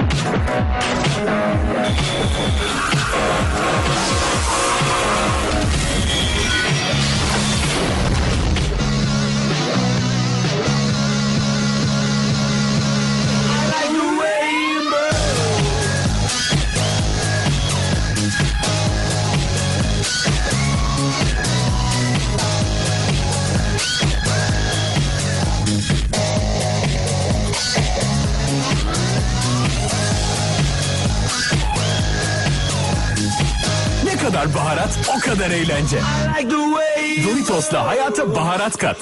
Música Ne kadar baharat, o kadar eğlence. Doritos'la hayata baharat kat.